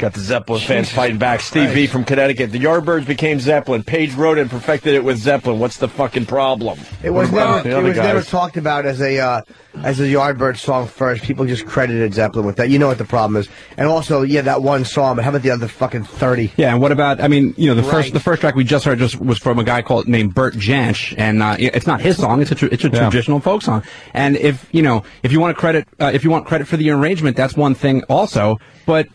Got the Zeppelin fans fighting back. Steve V from Connecticut. The Yardbirds became Zeppelin. Page wrote it and perfected it with Zeppelin. What's the fucking problem? It was What never. It other was never talked about as a uh, as a Yardbird song first. People just credited Zeppelin with that. You know what the problem is. And also, yeah, that one song. But how about the other fucking thirty? Yeah, and what about? I mean, you know, the Right. first the first track we just heard just was from a guy called named Bert Jansch, and uh, it's not his song; it's a tr- it's a traditional folk song. And if you know, if you want to credit, uh, if you want credit for the arrangement, that's one thing also. But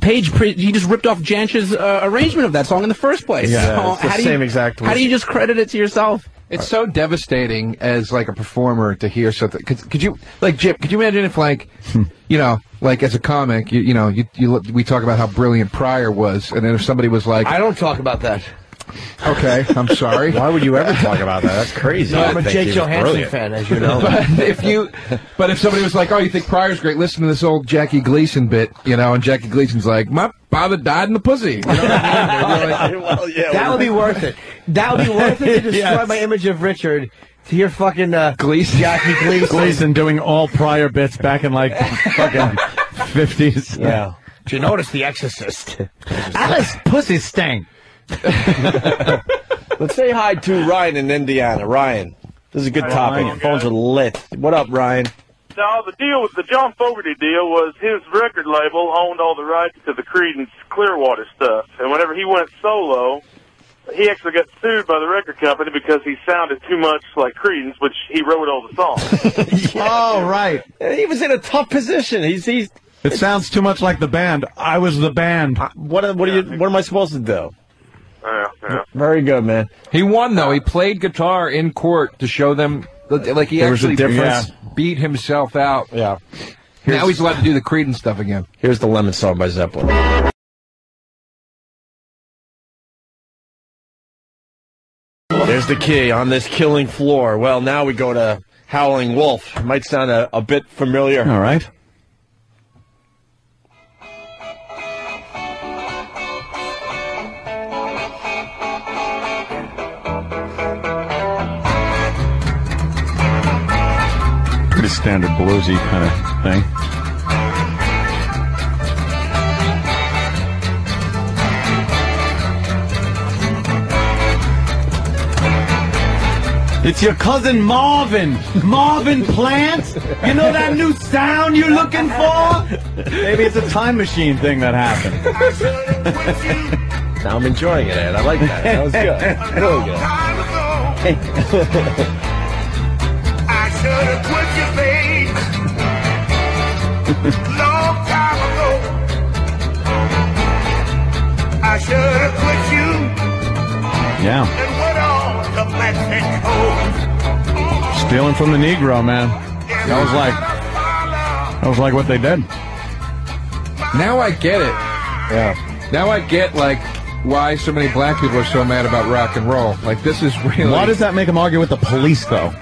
Page, he just ripped off Jansch's uh, arrangement of that song in the first place. Yeah, So it's the how do you- same exact How do you just credit it to yourself? It's so devastating as like a performer to hear something. Could, could you like Jip? Could you imagine if like, you know, like as a comic, you, you know, you, you we talk about how brilliant Pryor was, and then if somebody was like, I don't talk about that. Okay, I'm sorry. Why would you ever talk about that? That's crazy. I'm a Jake he's Johansson brilliant. fan, as you know. but if you, but if somebody was like, "Oh, you think Pryor's great? Listen to this old Jackie Gleason bit," you know, and Jackie Gleason's like, "My father died in the pussy." You know what I mean? Like, well, yeah, that would be worth it. That would be worth it to destroy Yes. my image of Richard. To hear fucking uh, Gleason. Jackie Gleason. Gleason doing all Pryor bits back in like fucking fifties. Yeah. Did you notice The Exorcist? Alice Pussy Stank. Let's say hi to Ryan in Indiana. Ryan, this is a good topic. Ryan. Phones are lit. What up, Ryan? No, the deal with the John Fogerty deal was his record label owned all the rights to the Creedence Clearwater stuff, and whenever he went solo, he actually got sued by the record company because he sounded too much like Creedence, which he wrote all the songs. Oh right. He was in a tough position. He's he's. It sounds too much like the band. I was the band. What what are you? What am I supposed to do? Yeah, yeah. Very good, man. He won though. He played guitar in court to show them, like he There was a actually difference. beat himself out. Yeah. now he's allowed to do the Creedence stuff again. Here's the Lemon song by Zeppelin. There's the key on this killing floor. Well, now we go to Howling Wolf. Might sound a, a bit familiar. All right. Standard bluesy kind of thing. It's your cousin Marvin. Marvin Plant. You know that new sound you're looking for? Maybe it's a time machine thing that happened. Now I'm enjoying it, Ed. I like that. That was good. Really good. I should have quit you, babe. Long time ago. I should have quit you Yeah. and went on to Mexico. Stealing from the Negro, man. That was like that was like what they did. Now I get it. Yeah. Now I get like why so many black people are so mad about rock and roll. Like this is really. Why does that make them argue with the police, though?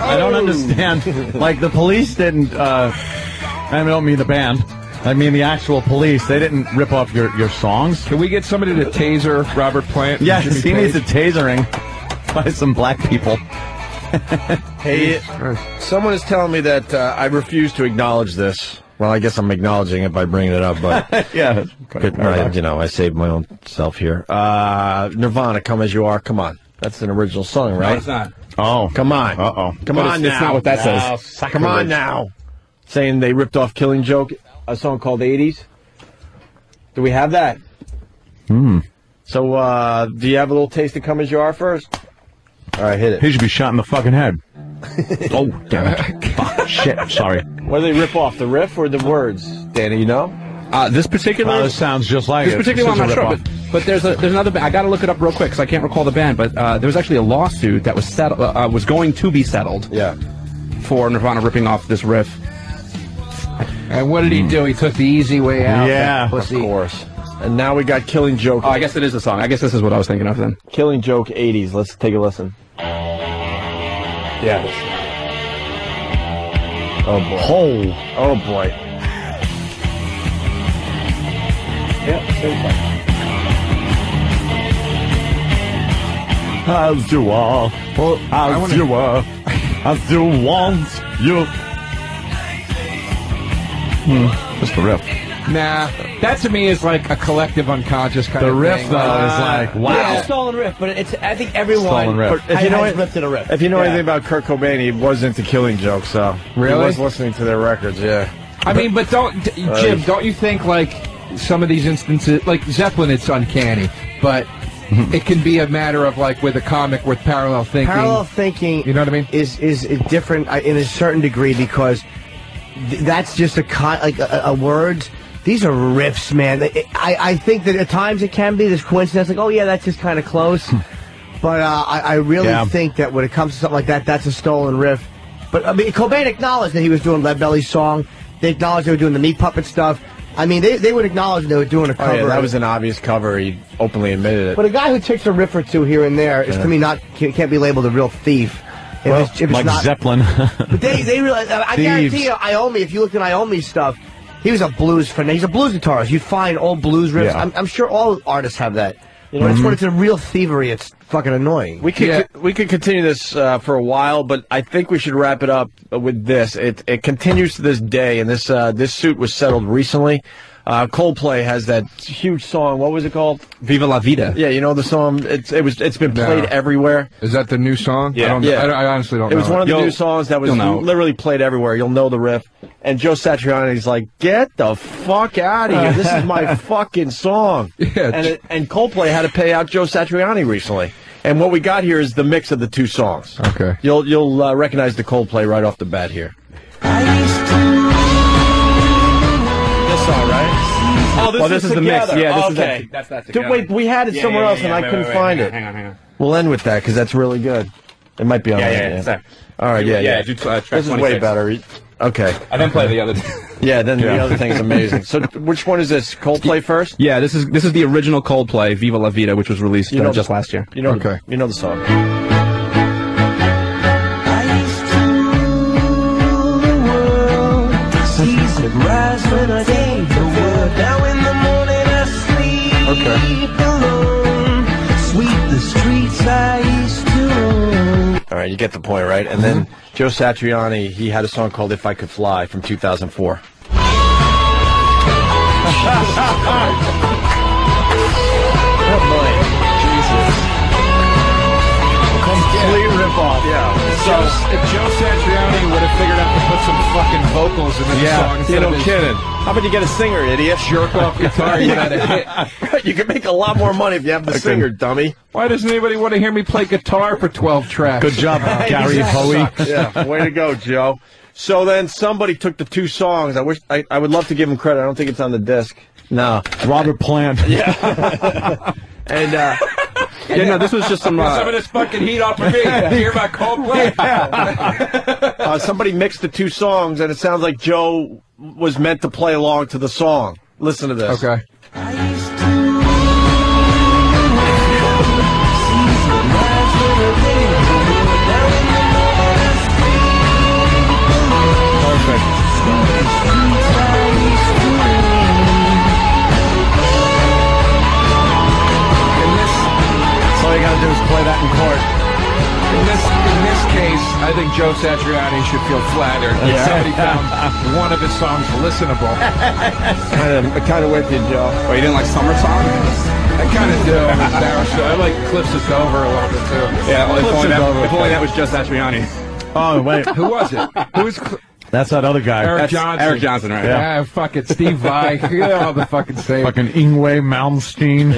I don't understand. Like the police didn't. Uh, I don't mean the band. I mean the actual police. They didn't rip off your, your songs. Can we get somebody to taser Robert Plant? and Yes, Jimmy he needs a tasering by some black people. Hey, someone is telling me that uh, I refuse to acknowledge this. Well, I guess I'm acknowledging it by bringing it up, but yeah, Good, I, you know, I saved my own self here. Uh, Nirvana, "Come as You Are." Come on, that's an original song, right? No, it's not. Oh, Come on. Uh oh. Come But on it's- now. it's not what that says. Come on now. Saying they ripped off Killing Joke, a song called "80s." Do we have that? Hmm. So, uh, do you have a little taste of "Come as You Are" first? All right, hit it. He should be shot in the fucking head. oh, damn it. Fuck, shit. Sorry. What do they rip off? The riff or the words? Danny, you know? Uh, this particular Oh, this sounds just like this it. particular one, I'm not sure, but, but there's a there's another. ba- I got to look it up real quick because I can't recall the band. But uh, there was actually a lawsuit that was settled uh, uh, was going to be settled Yeah. for Nirvana ripping off this riff. And what did he do? He took the easy way out. Yeah, That Of pussy. course. And now we got Killing Joke. Oh, I guess it is a song. I guess this is what I was thinking of then. Killing Joke 80s. Let's take a listen. Yeah. Oh boy. Oh. Oh boy. Yeah, same. As you are, oh, as wanna- you are, as you want, you. Hmm, just the riff. Nah, that to me is like a collective unconscious kind The of riff thing. The riff, though Like, is like wow. It's a stolen riff, but it's. I think everyone Stolen riff. has, If you know has it- lifted a riff. If you know Yeah. anything about Kurt Cobain, he was into killing jokes, so Really? he was listening to their records. Yeah. I mean, but don't, d- Jim, don't you think like some of these instances, like Zeppelin, it's uncanny, but it can be a matter of like with a comic with parallel thinking. Parallel thinking, You know what I mean? is is, different uh, in a certain degree because th- that's just a con- like a, a words. These are riffs, man. I, I I think that at times it can be this coincidence, like oh yeah, that's just kind of close. but uh, I, I really Yeah. think that when it comes to something like that, that's a stolen riff. But I mean, Cobain acknowledged that he was doing Lead Belly's song. They acknowledged they were doing the meat puppet stuff. I mean, they, they would acknowledge they were doing a cover. Oh, yeah, that was an obvious cover. He openly admitted it. But a guy who takes a riff or two here and there is to me not can't be labeled a real thief. If it's, if it's like not, Zeppelin. But they they realize. I guarantee you, Iommi. If you look at Iommi's stuff, he was a blues fan. He's a blues guitarist. You find old blues riffs. Yeah. I'm, I'm sure all artists have that. You know, it's mm-hmm. when it's a real thievery. It's fucking annoying. We could Yeah. we could continue this uh, for a while, but I think we should wrap it up with this. It it continues to this day, and this uh, this suit was settled recently. Uh, Coldplay has that huge song. What was it called? Viva la vida. Yeah, you know the song. It's it was it's been No. played everywhere. Is that the new song? I, don't, Yeah. I, I honestly don't It know. was one of the You'll- new songs that was literally played everywhere. You'll know the riff. And Joe Satriani's like, "Get the fuck out of here! This is my fucking song." Yeah. And it, and Coldplay had to pay out Joe Satriani recently. And what we got here is the mix of the two songs. Okay. You'll you'll uh, recognize the Coldplay right off the bat here. This Well, this is the mix. Yeah, this is okay. that- that's that Dude, together. wait, we had it Yeah, somewhere yeah, else, yeah, and I wait, couldn't wait, find hang it. Hang on, hang on. We'll end with that because that's really good. It might be on Yeah, there, yeah, yeah, it's there. All right, yeah, yeah. do, uh, track This is way better. Okay. I then play the other. Yeah, then the other thing's amazing. So, which one is this? Coldplay first? yeah, this is this is the original Coldplay, Viva la Vida, which was released You uh, know- just last year. You know, Okay. You know the song. Okay. All right, you get the point, right? And then Joe Satriani, he had a song called "If I Could Fly" from 2004. oh boy, Jesus! Complete ripoff. Yeah. Vocals in the song you instead no of his kidding. How about you get a singer, idiot? jerk off guitar, you had a hit. you can make a lot more money if you have the singer, dummy. Why doesn't anybody want to hear me play guitar for 12 tracks? Good job, Gary Hoey. yeah, way to go, Joe. So then somebody took the two songs. I wish I, I would love to give him credit. I don't think it's on the disc. No. Robert Plant. Yeah. and uh, Yeah, no, this was just some. Get some of Uh, this fucking heat off of me. Hear my Coldplay? uh, somebody mixed the two songs, and it sounds like Joe was meant to play along to the song. Listen to this. Okay. I think Joe Satriani should feel flattered that Yeah. somebody found one of his songs listenable. Kind of, kind of with you, Joe. oh, you didn't like Summer Song? I kind of do. I'm. I like Cliffs of Dover a little bit too. Yeah, well, if, only is that, over. if only that was just Satriani. Oh wait, Who was it? Who was Cl- that's that other guy. Eric That's Johnson? Eric Johnson, right? Yeah, fuck it. Steve Vai. Yeah, all the fucking same. Fucking Yngwie Malmsteen.